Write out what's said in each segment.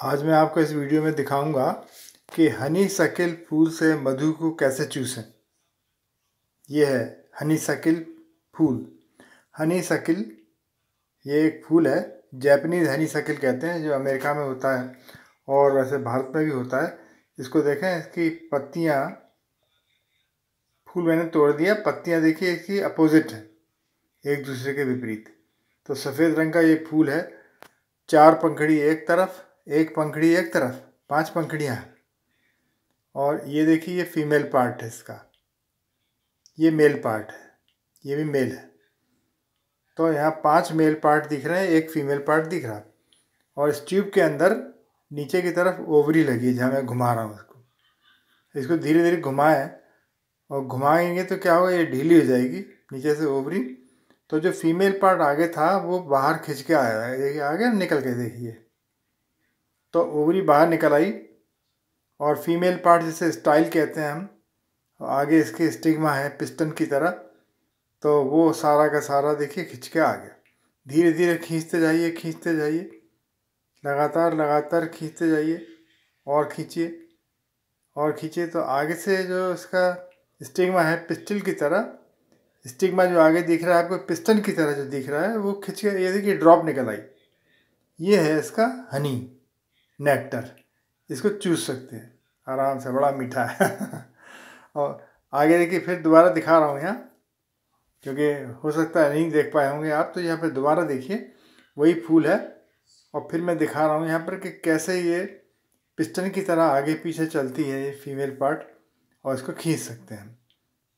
आज मैं आपको इस वीडियो में दिखाऊँगा कि हनी सकिल फूल से मधु को कैसे चूसें। यह है हनी सकिल फूल। हनी सकिल ये एक फूल है जैपनीज़ हनी सकिल कहते हैं, जो अमेरिका में होता है और वैसे भारत में भी होता है। इसको देखें, इसकी पत्तियाँ, फूल मैंने तोड़ दिया, पत्तियाँ देखिए, इसकी अपोजिट है, एक दूसरे के विपरीत। तो सफ़ेद रंग का ये फूल है, चार पंखड़ी एक तरफ़ एक पंखड़ी एक तरफ़, पाँच पंखड़ियाँ। और ये देखिए, ये फीमेल पार्ट है इसका। ये मेल पार्ट है। ये भी मेल है। तो यहाँ पाँच मेल पार्ट दिख रहे हैं, एक फीमेल पार्ट दिख रहा। और इस ट्यूब के अंदर नीचे की तरफ़ ओवरी लगी है, जहाँ मैं घुमा रहा हूँ इसको। इसको धीरे धीरे घुमाएँ। और घुमाएँगे तो क्या होगा, ये ढीली हो जाएगी, नीचे से ओवरी तो जो फीमेल पार्ट आगे था, वो बाहर खिंच के आया है। आगे निकल के देखिए। तो ओवरी बाहर निकल आई और फीमेल पार्ट जिसे स्टाइल कहते हैं हम, आगे इसके स्टिग्मा है, पिस्टन की तरह तो वो सारा का सारा देखिए खिंच के आ गया। धीरे धीरे खींचते जाइए खींचते जाइए, लगातार लगातार खींचते जाइए और खींचिए और खींचिए। तो आगे से जो इसका स्टिग्मा है, पिस्टल की तरह, स्टिग्मा जो आगे दिख रहा है, आपको पिस्टन की तरह जो दिख रहा है, वो खिंच के, ये देखिए, ड्रॉप निकल आई। ये है इसका हनी। नेक्टर इसको चूस सकते हैं। आराम से, बड़ा मीठा है। और आगे देखिए, फिर दोबारा दिखा रहा हूँ यहाँ, क्योंकि हो सकता है नहीं देख पाए होंगे आप तो यहाँ पर दोबारा देखिए, वही फूल है। और फिर मैं दिखा रहा हूँ यहाँ पर कि कैसे ये पिस्टन की तरह आगे पीछे चलती है ये फीमेल पार्ट, और इसको खींच सकते हैं।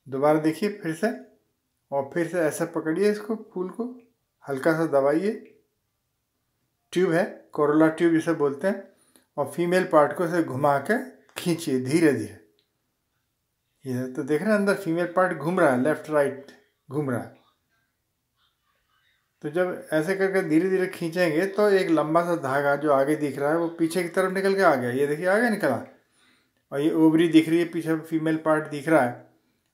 दोबारा देखिए फिर से, और फिर से ऐसा पकड़िए इसको, फूल को, हल्का सा दबाइए। ट्यूब है, कोरोला ट्यूब जिसे बोलते हैं। और फीमेल पार्ट को इसे घुमा के खींचिए धीरे धीरे। ये तो देख रहे हैं अंदर फीमेल पार्ट घूम रहा है लेफ़्ट राइट घूम रहा है। तो जब ऐसे करके धीरे धीरे खींचेंगे तो एक लंबा सा धागा जो आगे दिख रहा है, वो पीछे की तरफ़ निकल के आ गया। ये देखिए, आगे निकला। और ये ओवरी दिख रही है, पीछे फीमेल पार्ट दिख रहा है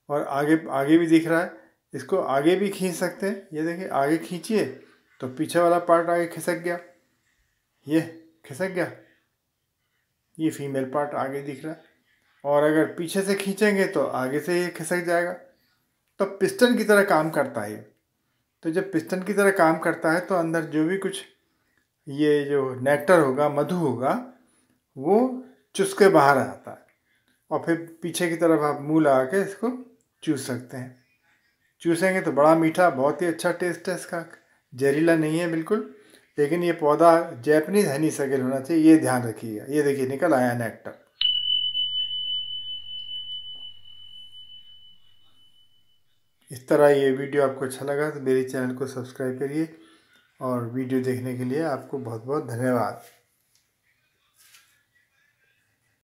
और आगे आगे भी दिख रहा है। इसको आगे भी खींच सकते हैं। ये देखिए, आगे खींचिए तो पीछे वाला पार्ट आगे खिसक गया। ये खिसक गया। ये फीमेल पार्ट आगे दिख रहा है। और अगर पीछे से खींचेंगे तो आगे से ये खिसक जाएगा। तो पिस्टन की तरह काम करता है तो जब पिस्टन की तरह काम करता है तो अंदर जो भी कुछ ये जो नेक्टर होगा, मधु होगा, वो चुसके बाहर आता है। और फिर पीछे की तरफ़ आप मुँह लगा के इसको चूस सकते हैं। चूसेंगे तो बड़ा मीठा, बहुत ही अच्छा टेस्ट है इसका। जहरीला नहीं है, बिल्कुल। लेकिन ये पौधा जैपनीज हनी सगेल होना चाहिए, ये ध्यान रखिएगा। ये देखिए, निकल आया नेक्टर इस तरह ये वीडियो आपको अच्छा लगा तो मेरे चैनल को सब्सक्राइब करिए और वीडियो देखने के लिए आपको बहुत बहुत धन्यवाद।